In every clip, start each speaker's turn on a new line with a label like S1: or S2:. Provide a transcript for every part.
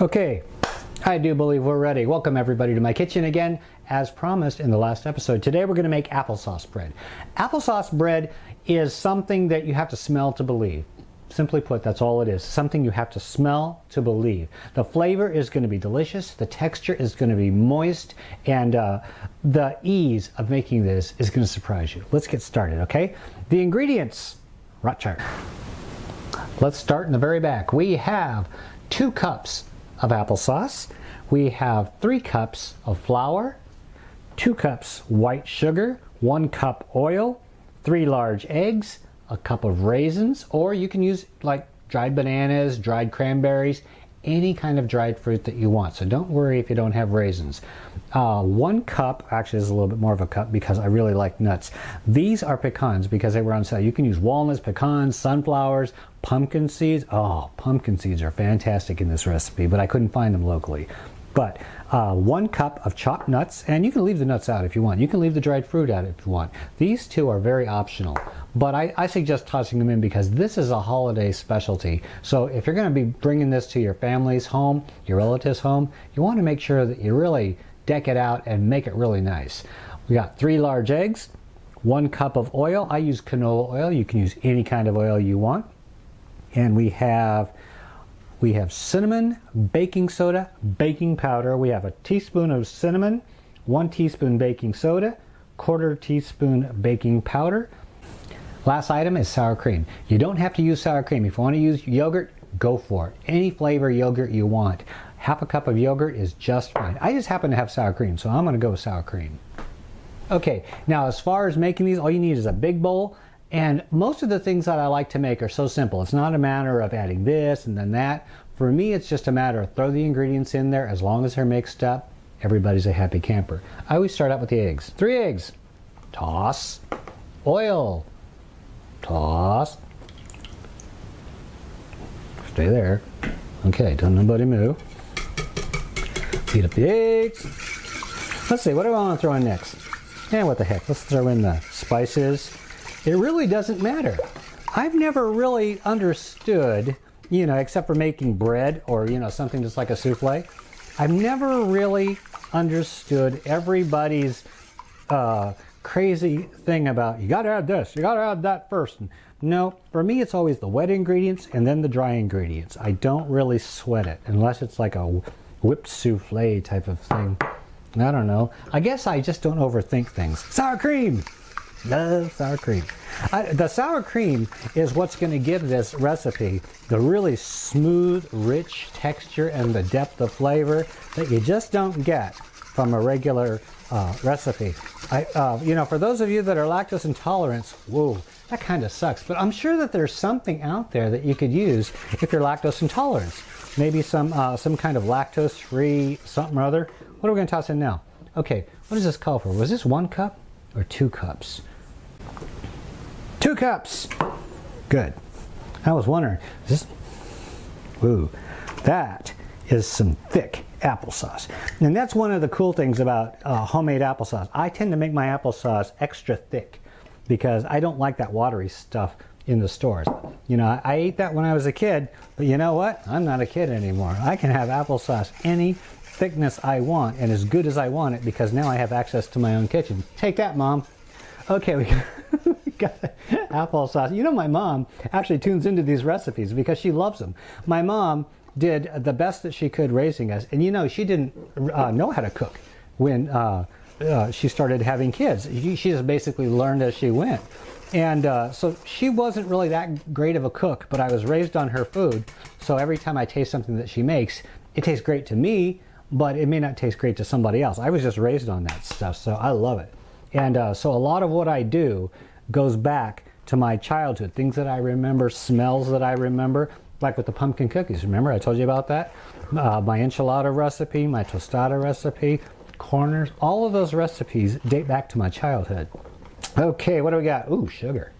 S1: Okay, I do believe we're ready. Welcome everybody to my kitchen again. As promised in the last episode, today we're going to make applesauce bread. Applesauce bread is something that you have to smell to believe. Simply put, that's all it is. Something you have to smell to believe. The flavor is going to be delicious, the texture is going to be moist, and uh, the ease of making this is going to surprise you. Let's get started, okay? The ingredients, Rothschild. Let's start in the very back. We have two cups of applesauce. We have three cups of flour, two cups white sugar, one cup oil, three large eggs, a cup of raisins, or you can use like dried bananas, dried cranberries, any kind of dried fruit that you want. So don't worry if you don't have raisins. Uh, one cup, actually is a little bit more of a cup because I really like nuts. These are pecans because they were on sale. You can use walnuts, pecans, sunflowers, pumpkin seeds. Oh, pumpkin seeds are fantastic in this recipe, but I couldn't find them locally. But uh, one cup of chopped nuts, and you can leave the nuts out if you want. You can leave the dried fruit out if you want. These two are very optional, but I, I suggest tossing them in because this is a holiday specialty. So if you're going to be bringing this to your family's home, your relatives' home, you want to make sure that you really deck it out and make it really nice. We got three large eggs, one cup of oil. I use canola oil. You can use any kind of oil you want. And we have we have cinnamon, baking soda, baking powder. We have a teaspoon of cinnamon, one teaspoon baking soda, quarter teaspoon baking powder. Last item is sour cream. You don't have to use sour cream. If you want to use yogurt, go for it. Any flavor yogurt you want. Half a cup of yogurt is just fine. I just happen to have sour cream, so I'm going to go with sour cream. Okay, now as far as making these, all you need is a big bowl and most of the things that I like to make are so simple. It's not a matter of adding this and then that. For me, it's just a matter of throw the ingredients in there as long as they're mixed up. Everybody's a happy camper. I always start out with the eggs. Three eggs. Toss. Oil. Toss. Stay there. Okay, don't nobody move. Beat up the eggs. Let's see, what do I want to throw in next? Yeah, what the heck. Let's throw in the spices it really doesn't matter. I've never really understood, you know, except for making bread or, you know, something just like a souffle. I've never really understood everybody's uh, crazy thing about you got to add this, you got to add that first. No, for me, it's always the wet ingredients and then the dry ingredients. I don't really sweat it unless it's like a whipped souffle type of thing. I don't know. I guess I just don't overthink things. Sour cream! Love sour cream. I, the sour cream is what's going to give this recipe the really smooth, rich texture and the depth of flavor that you just don't get from a regular uh, recipe. I, uh, you know, for those of you that are lactose intolerant, whoa, that kind of sucks. But I'm sure that there's something out there that you could use if you're lactose intolerant. Maybe some uh, some kind of lactose-free something or other. What are we going to toss in now? Okay, what does this call for? Was this one cup or two cups? Two cups. Good. I was wondering, is this, ooh, that is some thick applesauce. And that's one of the cool things about uh, homemade applesauce. I tend to make my applesauce extra thick because I don't like that watery stuff in the stores. You know, I, I ate that when I was a kid, but you know what? I'm not a kid anymore. I can have applesauce any thickness I want and as good as I want it because now I have access to my own kitchen. Take that, Mom. Okay, we got applesauce. You know, my mom actually tunes into these recipes because she loves them. My mom did the best that she could raising us, and you know, she didn't uh, know how to cook when uh, uh, she started having kids. She, she, just basically learned as she went. And uh, so she wasn't really that great of a cook, but I was raised on her food. So every time I taste something that she makes, it tastes great to me, but it may not taste great to somebody else. I was just raised on that stuff, so I love it. And uh, so a lot of what I do goes back to my childhood, things that I remember, smells that I remember, like with the pumpkin cookies. Remember I told you about that? Uh, my enchilada recipe, my tostada recipe, corners, all of those recipes date back to my childhood. Okay, what do we got? Ooh, sugar.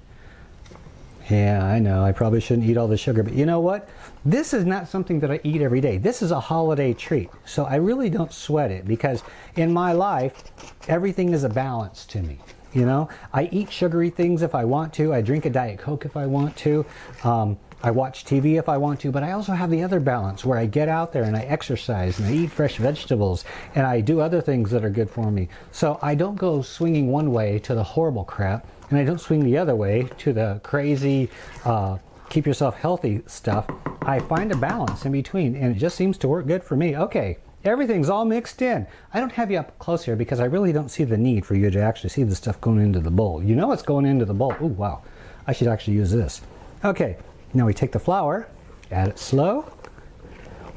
S1: Yeah, I know, I probably shouldn't eat all the sugar, but you know what? This is not something that I eat every day. This is a holiday treat. So I really don't sweat it because in my life, everything is a balance to me. You know, I eat sugary things if I want to. I drink a Diet Coke if I want to. Um, I watch TV if I want to, but I also have the other balance where I get out there and I exercise and I eat fresh vegetables and I do other things that are good for me. So I don't go swinging one way to the horrible crap and I don't swing the other way to the crazy, uh, keep yourself healthy stuff. I find a balance in between and it just seems to work good for me. Okay, everything's all mixed in. I don't have you up close here because I really don't see the need for you to actually see the stuff going into the bowl. You know it's going into the bowl. Oh, wow. I should actually use this. Okay, now we take the flour, add it slow,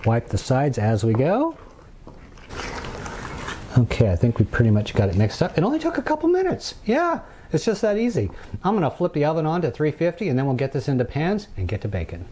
S1: wipe the sides as we go. Okay, I think we pretty much got it mixed up. It only took a couple minutes. Yeah, it's just that easy. I'm gonna flip the oven on to 350 and then we'll get this into pans and get to baking.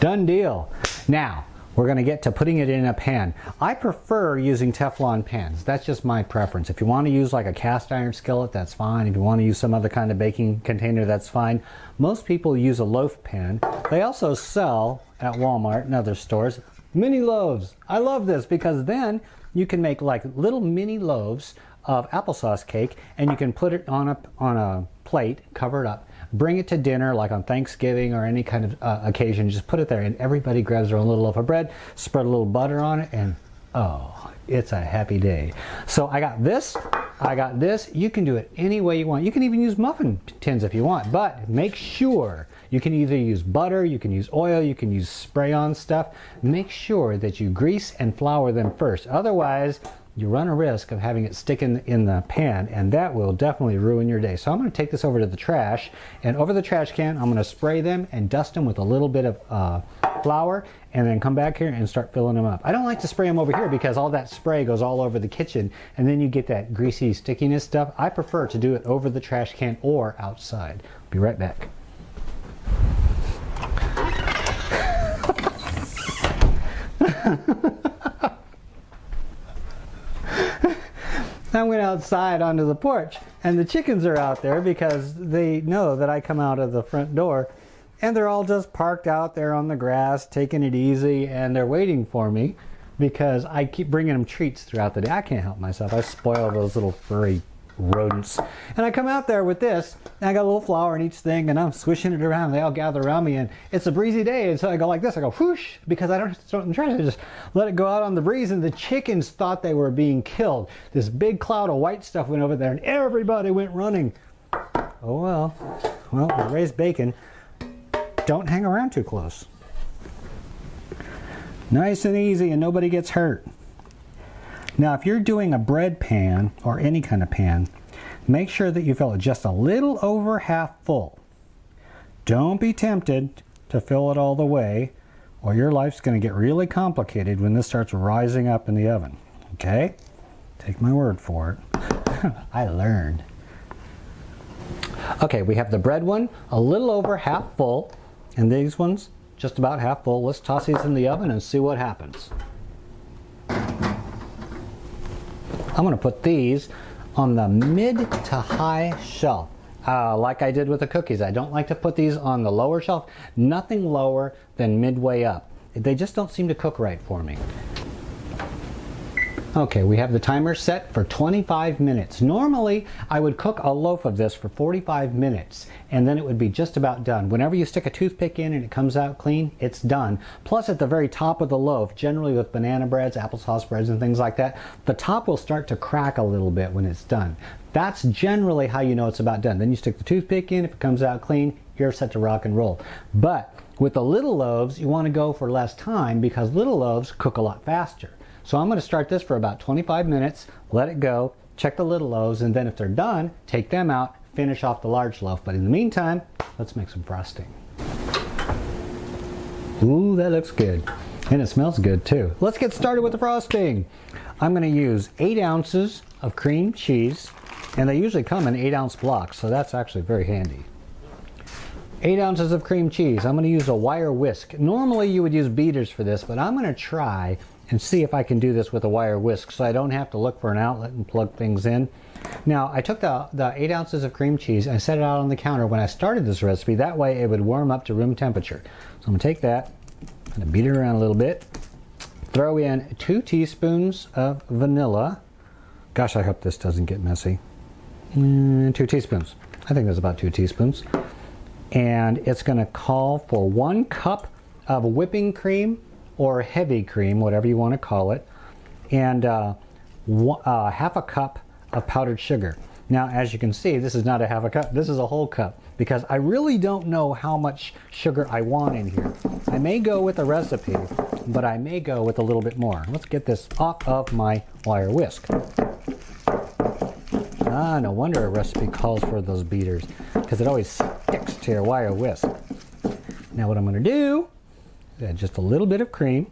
S1: Done deal. Now, we're going to get to putting it in a pan. I prefer using Teflon pans. That's just my preference. If you want to use like a cast iron skillet, that's fine. If you want to use some other kind of baking container, that's fine. Most people use a loaf pan. They also sell at Walmart and other stores mini loaves. I love this because then you can make like little mini loaves of applesauce cake and you can put it on a, on a plate, cover it up, bring it to dinner like on Thanksgiving or any kind of uh, occasion. Just put it there and everybody grabs their own little loaf of bread, spread a little butter on it, and oh, it's a happy day. So I got this, I got this. You can do it any way you want. You can even use muffin tins if you want, but make sure you can either use butter, you can use oil, you can use spray on stuff. Make sure that you grease and flour them first. Otherwise, you run a risk of having it stick in, in the pan and that will definitely ruin your day. So I'm going to take this over to the trash and over the trash can I'm going to spray them and dust them with a little bit of uh, flour and then come back here and start filling them up. I don't like to spray them over here because all that spray goes all over the kitchen and then you get that greasy stickiness stuff. I prefer to do it over the trash can or outside. Be right back. I went outside onto the porch and the chickens are out there because they know that I come out of the front door and they're all just parked out there on the grass taking it easy and they're waiting for me because I keep bringing them treats throughout the day. I can't help myself. I spoil those little furry rodents. And I come out there with this, and I got a little flour in each thing, and I'm swishing it around. They all gather around me, and it's a breezy day. And so I go like this. I go whoosh because I don't. I'm trying to just let it go out on the breeze. And the chickens thought they were being killed. This big cloud of white stuff went over there, and everybody went running. Oh well. Well, we raised bacon. Don't hang around too close. Nice and easy, and nobody gets hurt. Now, if you're doing a bread pan or any kind of pan, make sure that you fill it just a little over half full. Don't be tempted to fill it all the way or your life's going to get really complicated when this starts rising up in the oven. Okay? Take my word for it. I learned. Okay, we have the bread one a little over half full, and these ones just about half full. Let's toss these in the oven and see what happens. I'm to put these on the mid to high shelf. Uh, like I did with the cookies. I don't like to put these on the lower shelf. Nothing lower than midway up. They just don't seem to cook right for me. Okay, we have the timer set for 25 minutes. Normally, I would cook a loaf of this for 45 minutes and then it would be just about done. Whenever you stick a toothpick in and it comes out clean, it's done. Plus at the very top of the loaf, generally with banana breads, applesauce breads and things like that, the top will start to crack a little bit when it's done. That's generally how you know it's about done. Then you stick the toothpick in, if it comes out clean, you're set to rock and roll. But with the little loaves, you want to go for less time because little loaves cook a lot faster. So I'm going to start this for about 25 minutes, let it go, check the little loaves, and then if they're done, take them out, finish off the large loaf. But in the meantime, let's make some frosting. Ooh, that looks good. And it smells good too. Let's get started with the frosting. I'm going to use 8 ounces of cream cheese, and they usually come in 8 ounce blocks, so that's actually very handy. 8 ounces of cream cheese. I'm going to use a wire whisk. Normally you would use beaters for this, but I'm going to try and see if I can do this with a wire whisk so I don't have to look for an outlet and plug things in. Now I took the, the 8 ounces of cream cheese and set it out on the counter when I started this recipe. That way it would warm up to room temperature. So I'm going to take that, and beat it around a little bit, throw in 2 teaspoons of vanilla. Gosh, I hope this doesn't get messy. Mm, 2 teaspoons. I think that's about 2 teaspoons. and it's going to call for one cup of whipping cream or heavy cream, whatever you want to call it, and uh, one, uh, half a cup of powdered sugar. Now, as you can see, this is not a half a cup, this is a whole cup because I really don't know how much sugar I want in here. I may go with a recipe, but I may go with a little bit more. Let's get this off of my wire whisk. Ah, no wonder a recipe calls for those beaters because it always sticks to your wire whisk. Now what I'm going to do just a little bit of cream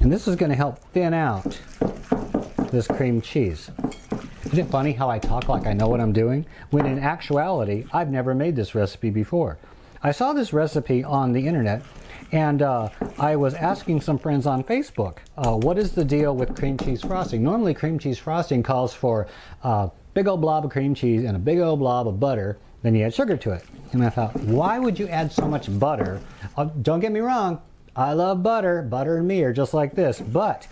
S1: and this is going to help thin out this cream cheese. Isn't it funny how I talk like I know what I'm doing? When in actuality, I've never made this recipe before. I saw this recipe on the internet and uh, I was asking some friends on Facebook, uh, what is the deal with cream cheese frosting? Normally, cream cheese frosting calls for a uh, big old blob of cream cheese and a big old blob of butter. Then you add sugar to it. And I thought, why would you add so much butter? Uh, don't get me wrong, I love butter. Butter and me are just like this. But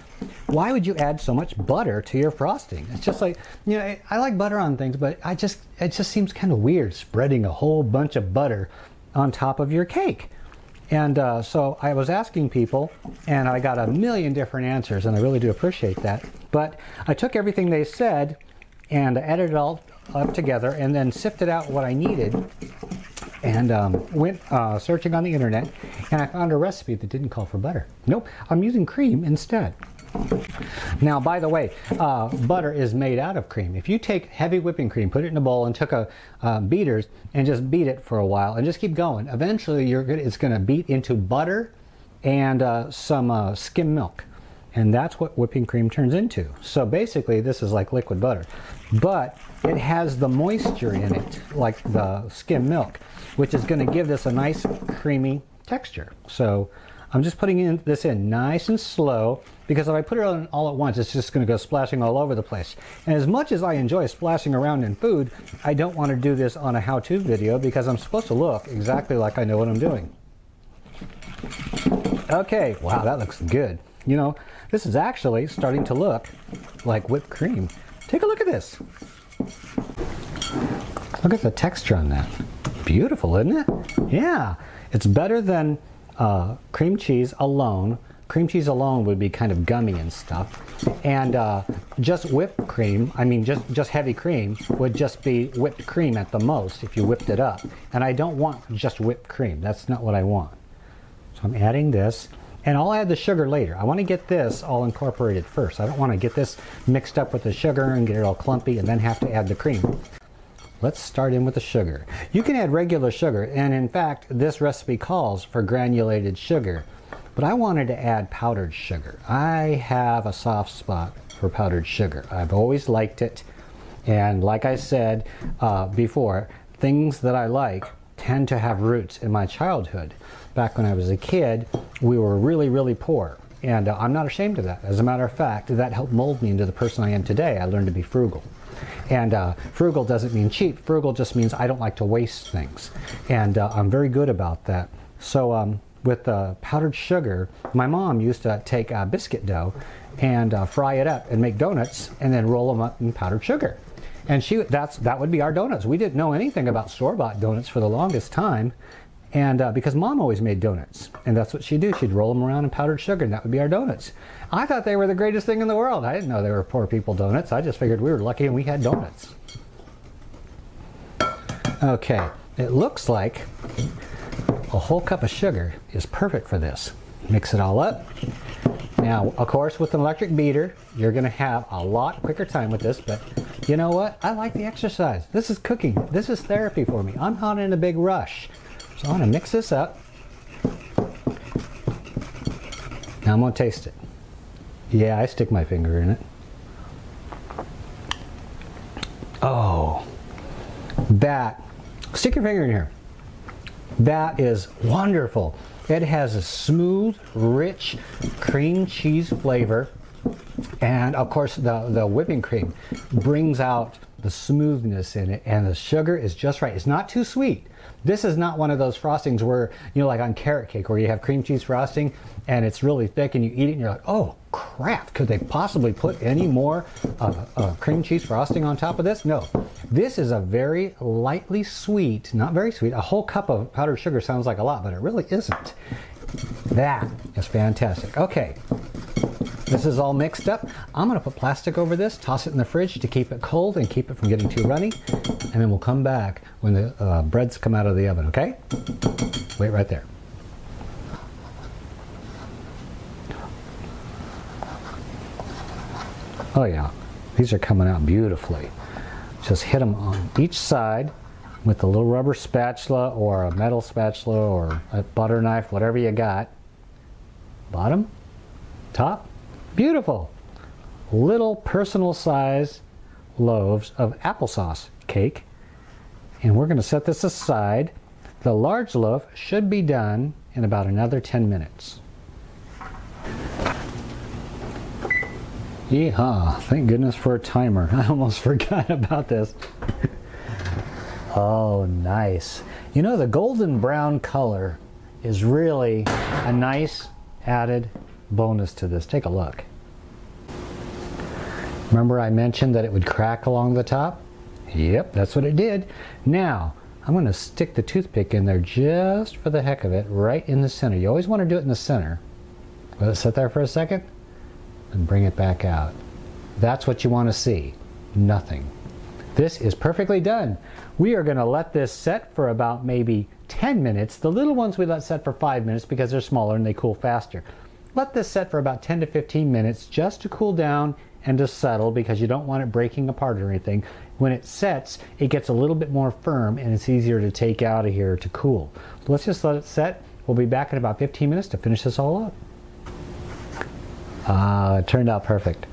S1: why would you add so much butter to your frosting? It's just like, you know, I like butter on things, but I just, it just seems kind of weird spreading a whole bunch of butter on top of your cake. And uh, so I was asking people, and I got a million different answers, and I really do appreciate that. But I took everything they said and added it all up together and then sifted out what I needed and um, went uh, searching on the internet and I found a recipe that didn't call for butter. Nope, I'm using cream instead. Now, by the way, uh, butter is made out of cream. If you take heavy whipping cream, put it in a bowl, and took a uh, beaters and just beat it for a while, and just keep going, eventually you're gonna, it's going to beat into butter and uh, some uh, skim milk, and that's what whipping cream turns into. So basically, this is like liquid butter, but it has the moisture in it, like the skim milk which is going to give this a nice creamy texture. So I'm just putting in, this in nice and slow because if I put it on all at once, it's just going to go splashing all over the place. And as much as I enjoy splashing around in food, I don't want to do this on a how-to video because I'm supposed to look exactly like I know what I'm doing. Okay, wow, that looks good. You know, this is actually starting to look like whipped cream. Take a look at this. Look at the texture on that beautiful, isn't it? Yeah, it's better than uh, cream cheese alone. Cream cheese alone would be kind of gummy and stuff. And uh, just whipped cream, I mean just, just heavy cream, would just be whipped cream at the most if you whipped it up. And I don't want just whipped cream. That's not what I want. So I'm adding this. And I'll add the sugar later. I want to get this all incorporated first. I don't want to get this mixed up with the sugar and get it all clumpy and then have to add the cream. Let's start in with the sugar. You can add regular sugar, and in fact, this recipe calls for granulated sugar. But I wanted to add powdered sugar. I have a soft spot for powdered sugar. I've always liked it. And like I said uh, before, things that I like tend to have roots in my childhood. Back when I was a kid, we were really, really poor. And uh, I'm not ashamed of that. As a matter of fact, that helped mold me into the person I am today. I learned to be frugal. And uh, frugal doesn't mean cheap. Frugal just means I don't like to waste things. And uh, I'm very good about that. So um, with uh, powdered sugar, my mom used to take biscuit dough and uh, fry it up and make donuts and then roll them up in powdered sugar. And she that's that would be our donuts. We didn't know anything about store-bought donuts for the longest time. And uh, because mom always made donuts, and that's what she'd do. She'd roll them around in powdered sugar, and that would be our donuts. I thought they were the greatest thing in the world. I didn't know they were poor people donuts. I just figured we were lucky and we had donuts. Okay, it looks like a whole cup of sugar is perfect for this. Mix it all up. Now, of course, with an electric beater, you're going to have a lot quicker time with this, but you know what? I like the exercise. This is cooking. This is therapy for me. I'm not in a big rush. So I'm to mix this up. Now I'm to taste it. Yeah, I stick my finger in it. Oh, that, stick your finger in here. That is wonderful. It has a smooth, rich cream cheese flavor. And of course, the, the whipping cream brings out the smoothness in it, and the sugar is just right. It's not too sweet. This is not one of those frostings where, you know, like on carrot cake where you have cream cheese frosting and it's really thick and you eat it and you're like, oh crap, could they possibly put any more uh, uh, cream cheese frosting on top of this? No. This is a very lightly sweet, not very sweet. A whole cup of powdered sugar sounds like a lot, but it really isn't. That is fantastic. Okay, this is all mixed up. I'm gonna put plastic over this, toss it in the fridge to keep it cold and keep it from getting too runny. And then we'll come back when the uh, breads come out of the oven, okay? Wait right there. Oh yeah, these are coming out beautifully. Just hit them on each side with a little rubber spatula or a metal spatula or a butter knife, whatever you got. Bottom, top, beautiful. Little personal size loaves of applesauce cake. And we're going to set this aside. The large loaf should be done in about another 10 minutes. Yeehaw, thank goodness for a timer. I almost forgot about this. oh, nice. You know, the golden brown color is really a nice added bonus to this. Take a look. Remember I mentioned that it would crack along the top? Yep, that's what it did. Now, I'm going to stick the toothpick in there just for the heck of it, right in the center. You always want to do it in the center. Let it sit there for a second and bring it back out. That's what you want to see. Nothing. This is perfectly done. We are going to let this set for about maybe 10 minutes. The little ones we let set for 5 minutes because they're smaller and they cool faster. Let this set for about 10 to 15 minutes just to cool down and to settle because you don't want it breaking apart or anything. When it sets, it gets a little bit more firm and it's easier to take out of here to cool. Let's just let it set. We'll be back in about 15 minutes to finish this all up. Ah, it turned out perfect.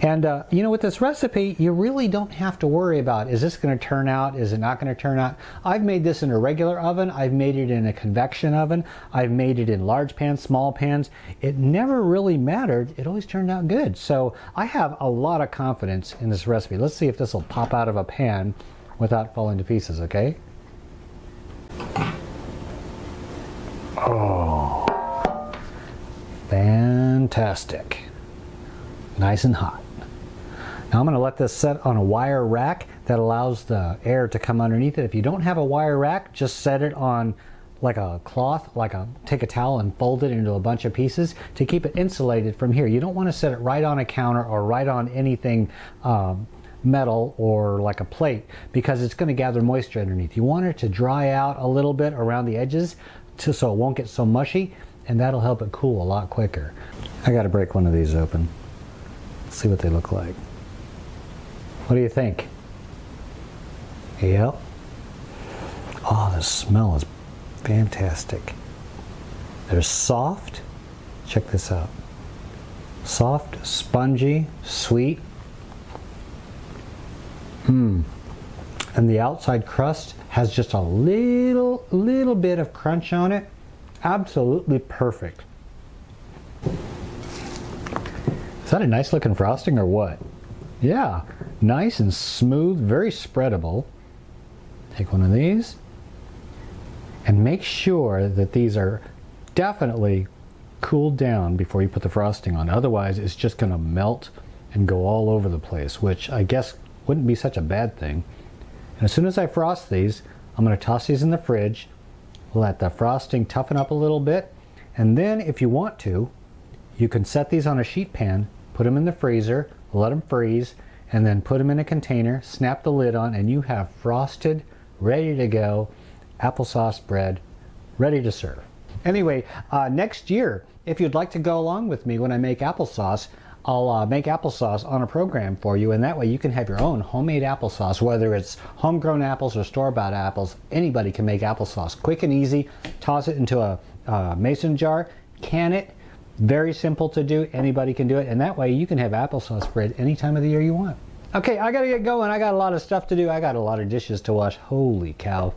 S1: And uh, you know, with this recipe, you really don't have to worry about is this going to turn out, is it not going to turn out. I've made this in a regular oven, I've made it in a convection oven, I've made it in large pans, small pans. It never really mattered, it always turned out good. So I have a lot of confidence in this recipe. Let's see if this will pop out of a pan without falling to pieces, okay? Oh, fantastic. Nice and hot. Now I'm going to let this set on a wire rack that allows the air to come underneath it. If you don't have a wire rack, just set it on like a cloth, like a take a towel and fold it into a bunch of pieces to keep it insulated from here. You don't want to set it right on a counter or right on anything um, metal or like a plate because it's going to gather moisture underneath. You want it to dry out a little bit around the edges to, so it won't get so mushy and that'll help it cool a lot quicker. I got to break one of these open. See what they look like. What do you think? Yep. Oh, the smell is fantastic. They're soft. Check this out. Soft, spongy, sweet. Mmm. And the outside crust has just a little, little bit of crunch on it. Absolutely perfect. Is that a nice looking frosting or what? Yeah, nice and smooth, very spreadable. Take one of these and make sure that these are definitely cooled down before you put the frosting on. Otherwise, it's just going to melt and go all over the place, which I guess wouldn't be such a bad thing. And as soon as I frost these, I'm going to toss these in the fridge, let the frosting toughen up a little bit, and then if you want to, you can set these on a sheet pan, put them in the freezer, let them freeze, and then put them in a container, snap the lid on, and you have frosted, ready to go applesauce bread ready to serve. Anyway, uh, next year, if you'd like to go along with me when I make applesauce, I'll uh, make applesauce on a program for you, and that way you can have your own homemade applesauce, whether it's homegrown apples or store-bought apples. Anybody can make applesauce. Quick and easy. Toss it into a uh, mason jar, can it, very simple to do. Anybody can do it. And that way you can have applesauce bread any time of the year you want. Okay, I got to get going. I got a lot of stuff to do. I got a lot of dishes to wash. Holy cow.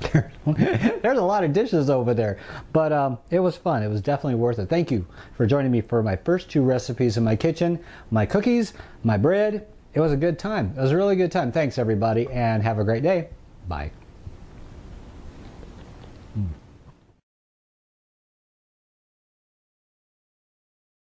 S1: There's a lot of dishes over there. But um, it was fun. It was definitely worth it. Thank you for joining me for my first two recipes in my kitchen my cookies, my bread. It was a good time. It was a really good time. Thanks, everybody, and have a great day. Bye.